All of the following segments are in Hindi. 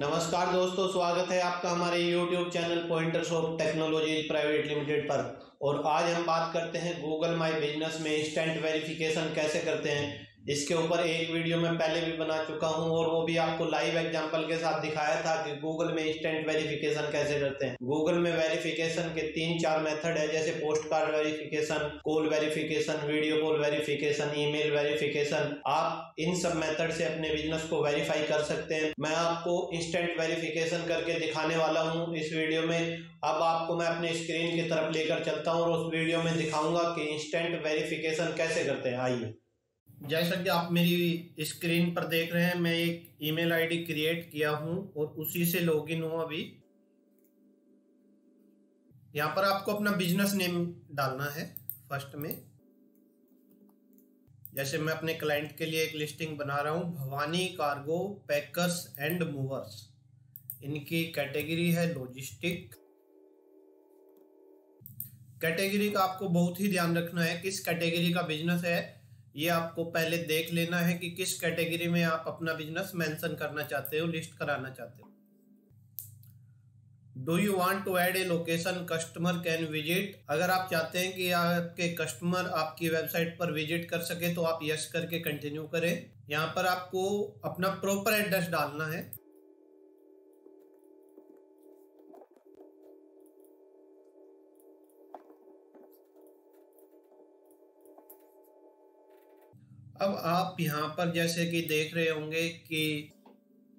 नमस्कार दोस्तों, स्वागत है आपका हमारे YouTube channel pointers of technology private limited पर। और आज हम बात करते हैं गूगल माई बिज़नेस में इंस्टेंट वेरिफिकेशन कैसे करते हैं। इसके ऊपर एक वीडियो मैं पहले भी बना चुका हूँ और वो भी आपको लाइव एग्जांपल के साथ दिखाया था कि गूगल में इंस्टेंट वेरिफिकेशन कैसे करते हैं। गूगल में वेरिफिकेशन के तीन चार मेथड है, जैसे post card verification call verification video call verification email verification आप इन सब मेथड से अपने बिज़नेस को वेरीफाई कर सकते हैं। मैं आपको इंस्टेंट वेरिफिकेशन करके दिखाने वाला हूँ इस वीडियो में। अब आपको मैं अपने स्क्रीन की तरफ़ लेकर चलता हूँ और उस वीडियो में दिखाऊँगा कि इंस्टेंट वेरिफिकेशन कैसे करते हैं। आइए। जैसा कि आप मेरी स्क्रीन पर देख रहे हैं, मैं एक ईमेल आईडी क्रिएट किया हूँ और उसी से लॉगिन हूँ अभी। यहाँ पर आपको अपना बिज़नेस नेम डालना है, फ़र्स्ट में। जैसे मैं अपने क्लाइंट के लिए एक लिस्टिंग बना रहा हूँ, Bhawani, cargo, packers and movers. इनकी कैटेगरी है लॉजिस्टिक। कैटेगरी का आपको बहुत ही ध्यान रखना है किस कैटेगरी का बिज़नेस है ये आपको पहले देख लेना है कि किस कैटेगरी में आप अपना बिज़नेस मेंशन करना चाहते हो, लिस्ट कराना चाहते हो। Do you want to add a location customer can visit अगर आप चाहते हैं कि आपके कस्टमर आपकी वेबसाइट पर विज़िट कर सके तो आप यस करके कंटिन्यू करें। यहाँ पर आपको अपना प्रॉपर एड्रेस डालना है। अब आप यहाँ पर जैसे कि देख रहे होंगे कि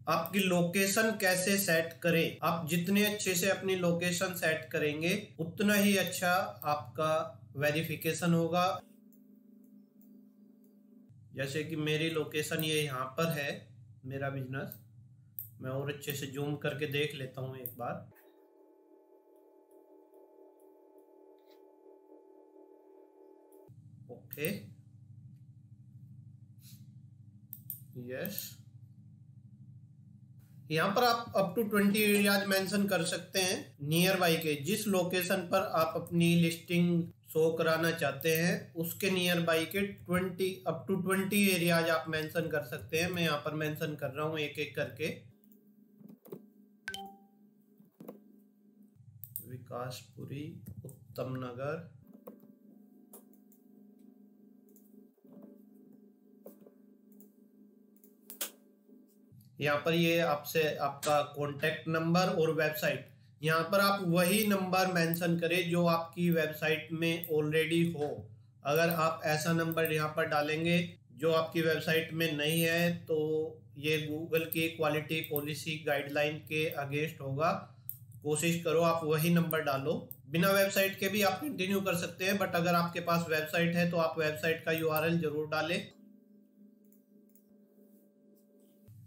आपकी लोकेशन कैसे सेट करें। आप जितने अच्छे से अपनी लोकेशन सेट करेंगे, उतना ही अच्छा आपका वेरिफिकेशन होगा। जैसे कि मेरी लोकेशन ये यहाँ पर है, मेरा बिज़नेस मैं और अच्छे से जूम करके देख लेता हूँ एक बार। Okay okay. यस यहाँ पर आप up to twenty areas mention कर सकते हैं नियर बाई के। जिस लोकेशन पर आप अपनी लिस्टिंग शो कराना चाहते हैं, उसके नियर बाई के twenty up to twenty areas आप मेंशन कर सकते हैं। मैं यहाँ पर मेंशन कर रहा हूँ एक एक करके। विकासपुरी, उत्तम नगर यहाँ पर ये आपसे आपका कॉन्टेक्ट नंबर और वेबसाइट यहाँ पर आप वही नंबर मेंशन करें जो आपकी वेबसाइट में ऑलरेडी हो। अगर आप ऐसा नंबर यहाँ पर डालेंगे जो आपकी वेबसाइट में नहीं है तो ये गूगल की क्वालिटी पॉलिसी गाइडलाइन के अगेंस्ट होगा। कोशिश करो आप वही नंबर डालो। बिना वेबसाइट के भी आप कंटिन्यू कर सकते हैं बट अगर आपके पास वेबसाइट है तो आप वेबसाइट का यूआरएल ज़रूर डालें।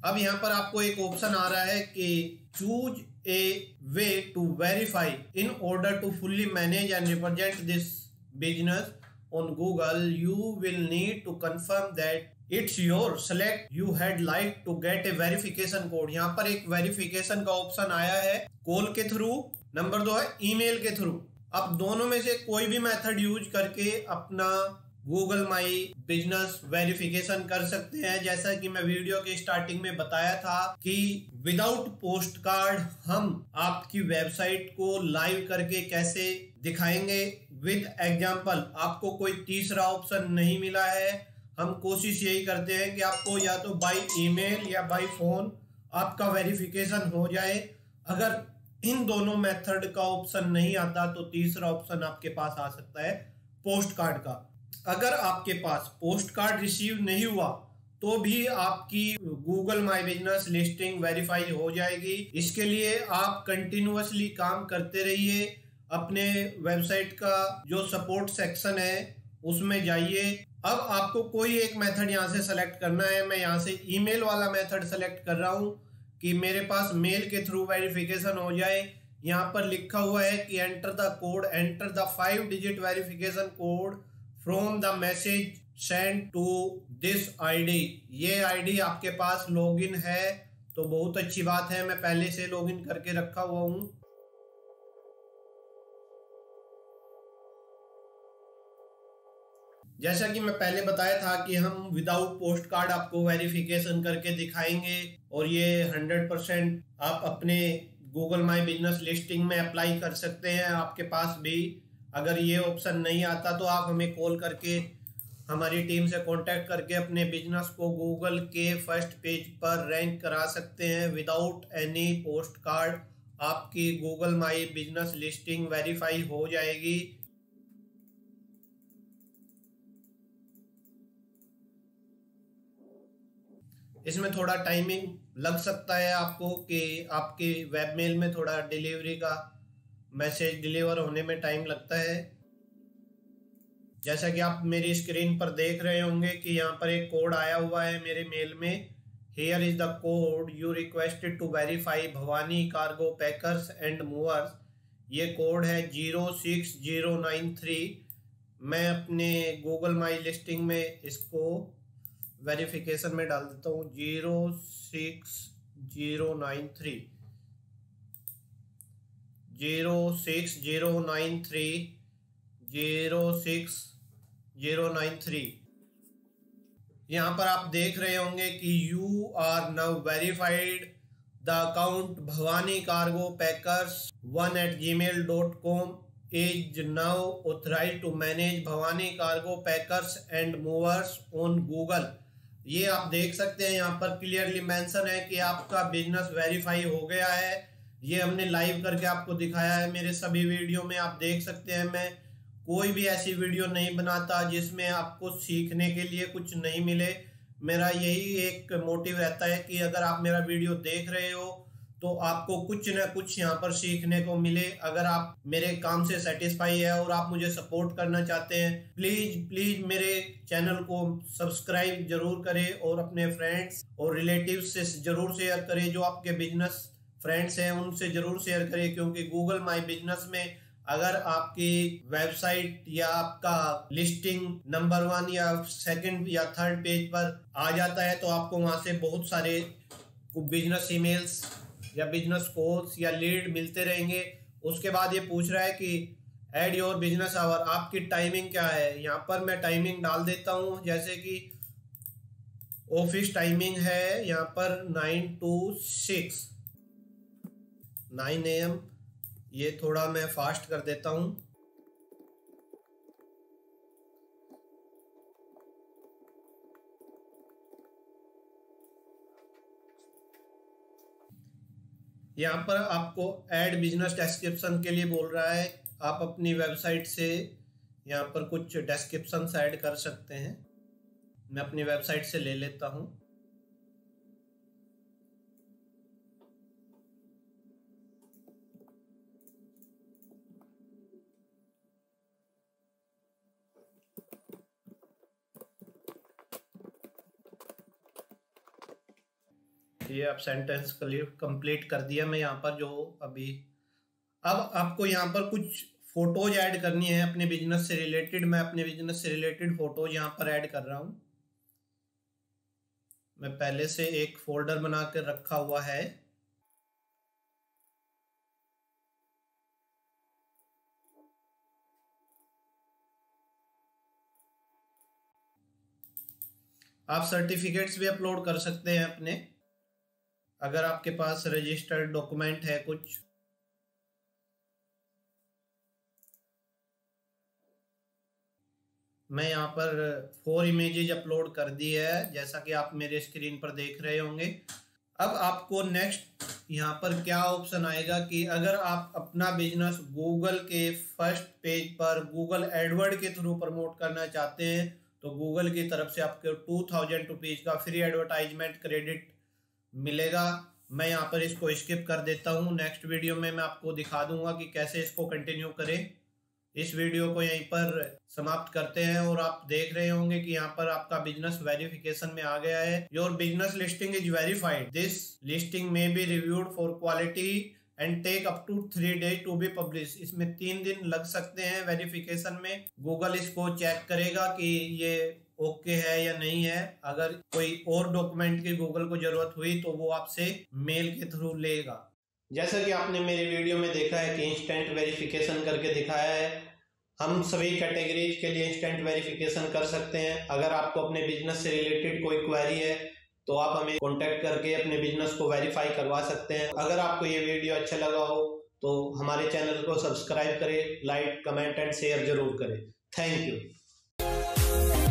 अब यहाँ पर आपको एक ऑप्शन आ रहा है कि choose a way to verify in order to fully manage and represent this business on Google you will need to confirm that it's your select you had like to get a verification code यहाँ पर एक वेरिफिकेशन का ऑप्शन आया है कॉल के थ्रू नंबर दो है ईमेल के थ्रू अब दोनों में से कोई भी मेथड यूज़ करके अपना गूगल माई बिज़नेस वेरिफिकेशन कर सकते हैं। जैसा कि मैं वीडियो के स्टार्टिंग में बताया था कि विदाउट पोस्ट कार्ड हम आपकी वेबसाइट को लाइव करके कैसे दिखाएँगे। विद एग्ज़ाम्पल आपको कोई तीसरा ऑप्शन नहीं मिला है। हम कोशिश यही करते हैं कि आपको या तो बाई ईमेल या बाई फ़ोन आपका वेरिफिकेशन हो जाए। अगर इन दोनों मेथड का ऑप्शन नहीं आता तो तीसरा ऑप्शन आपके पास आ सकता है पोस्ट कार्ड का। अगर आपके पास पोस्ट कार्ड रिसीव नहीं हुआ तो भी आपकी Google my business listing verify हो जाएगी। इसके लिए आप कंटिन्यूसली काम करते रहिए। अपने वेबसाइट का जो सपोर्ट सेक्शन है, उसमें जाइए। अब आपको कोई एक मेथड यहाँ से सेलेक्ट करना है। मैं यहाँ से ईमेल वाला मेथड सेलेक्ट कर रहा हूँ कि मेरे पास मेल के थ्रू वेरिफिकेशन हो जाए। यहाँ पर लिखा हुआ है कि enter the code enter the five digit verification code from the message send to this ID ये आईडी आपके पास लॉगिन है तो बहुत अच्छी बात है, मैं पहले से लॉगिन करके रखा हुआ हूँ। जैसा कि मैं पहले बताया था कि हम विदाउट पोस्ट कार्ड आपको वेरिफिकेशन करके दिखाएँगे, और ये हंड्रेड परसेंट आप अपने गूगल माई बिज़नेस लिस्टिंग में अप्लाई कर सकते हैं, आपके पास भी। अगर ये ऑप्शन नहीं आता तो आप हमें कॉल करके, हमारी टीम से कांटेक्ट करके अपने बिज़नेस को गूगल के फ़र्स्ट पेज पर रैंक करा सकते हैं। विदाउट एनी पोस्ट कार्ड आपकी Google my business listing verify हो जाएगी। इसमें थोड़ा टाइमिंग लग सकता है आपको कि आपके वेब मेल में थोड़ा डिलीवरी का मैसेज डिलीवर होने में टाइम लगता है। जैसा कि आप मेरी स्क्रीन पर देख रहे होंगे कि यहाँ पर एक कोड आया हुआ है मेरे मेल में। Here is the code you requested to verify Bhawani cargo packers and movers ये कोड है zero six zero nine three मैं अपने गूगल माई लिस्टिंग में इसको वेरिफिकेशन में डाल देता हूँ। Zero six zero nine three zero six zero nine three zero six zero nine three यहाँ पर आप देख रहे होंगे कि you are now verified the account Bhawani cargo packers one at gmail dot com is now authorise to manage Bhawani cargo packers and movers on Google ये आप देख सकते हैं, यहाँ पर क्लियरली मेंशन है कि आपका बिज़नेस वेरीफाई हो गया है। ये हमने लाइव करके आपको दिखाया है। मेरे सभी वीडियो में आप देख सकते हैं। मैं कोई भी ऐसी वीडियो नहीं बनाता जिसमें आपको सीखने के लिए कुछ नहीं मिले। मेरा यही एक मोटिव रहता है कि अगर आप मेरा वीडियो देख रहे हो तो आपको कुछ ना कुछ यहाँ पर सीखने को मिले। अगर आप मेरे काम से सेटिस्फाई है और आप मुझे सपोर्ट करना चाहते हैं प्लीज़ प्लीज़ मेरे चैनल को सब्सक्राइब ज़रूर करें और अपने फ्रेंड्स और रिलेटिव्स से ज़रूर शेयर करें जो आपके बिज़नेस फ्रेंड्स हैं, उनसे ज़रूर शेयर करें क्योंकि गूगल माई बिज़नेस में अगर आपकी वेबसाइट या आपका लिस्टिंग नंबर वन या सेकंड या थर्ड पेज पर आ जाता है तो आपको वहाँ से बहुत सारे बिज़नेस ईमेल्स या बिज़नेस कोर्स या लीड मिलते रहेंगे। उसके बाद ये पूछ रहा है कि एड योर बिज़नेस आवर आपकी टाइमिंग क्या है? यहाँ पर मैं टाइमिंग डाल देता हूँ, जैसे कि ऑफ़िस टाइमिंग है यहाँ पर nine to six nine A M ये थोड़ा मैं फास्ट कर देता हूँ। यहाँ पर आपको ऐड बिज़नेस डिस्क्रिप्शन के लिए बोल रहा है। आप अपनी वेबसाइट से यहाँ पर कुछ डिस्क्रिप्शन ऐड कर सकते हैं। मैं अपनी वेबसाइट से ले लेता हूँ। ये अब सेंटेंस कंप्लीट कर दिया मैं यहाँ पर जो अभी। अब आपको यहाँ पर कुछ फ़ोटोज़ ऐड करनी है अपने बिज़नेस से रिलेटेड मैं अपने बिज़नेस से रिलेटेड फ़ोटोज़ यहाँ पर ऐड कर रहा हूँ। मैं पहले से एक फोल्डर बना कर रखा हुआ है। आप सर्टिफिकेट्स भी अपलोड कर सकते हैं अपने। अगर आपके पास रजिस्टर्ड डॉक्यूमेंट है कुछ। मैं यहाँ पर फोर इमेजेज अपलोड कर दी है, जैसा कि आप मेरे स्क्रीन पर देख रहे होंगे। अब आपको नेक्स्ट यहाँ पर क्या ऑप्शन आएगा कि अगर आप अपना बिज़नेस गूगल के फ़र्स्ट पेज पर गूगल एडवर्ड के थ्रू प्रमोट करना चाहते हैं तो गूगल की तरफ़ से आपके टू थाउज़ेंड रुपीज़ का फ्री एडवर्टाइजमेंट क्रेडिट मिलेगा। मैं यहाँ पर इसको स्किप कर देता हूँ। नेक्स्ट वीडियो में मैं आपको दिखा दूँगा कि कैसे इसको कंटिन्यू करें। इस वीडियो को यहीं पर समाप्त करते हैं और आप देख रहे होंगे कि यहाँ पर आपका बिज़नेस वेरिफिकेशन में आ गया है। Your business listing is verified this listing may be reviewed for quality and take up to three days to be publish इसमें तीन दिन लग सकते हैं वेरिफिकेशन में। गूगल इसको चेक करेगा कि ये ओके है या नहीं है, अगर कोई और डॉक्यूमेंट की गूगल को ज़रूरत हुई तो वो आपसे मेल के थ्रू लेगा। जैसा कि आपने मेरे वीडियो में देखा है कि इंस्टेंट वेरिफिकेशन करके दिखाया है, हम सभी कैटेगरीज के लिए इंस्टेंट वेरिफिकेशन कर सकते हैं। अगर आपको अपने बिज़नेस से रिलेटेड कोई क्वेरी है तो आप हमें कॉन्टेक्ट करके अपने बिज़नेस को वेरीफाई करवा सकते हैं। अगर आपको ये वीडियो अच्छा लगा हो तो हमारे चैनल को सब्सक्राइब करें लाइक कमेंट एंड शेयर ज़रूर करें। Thank you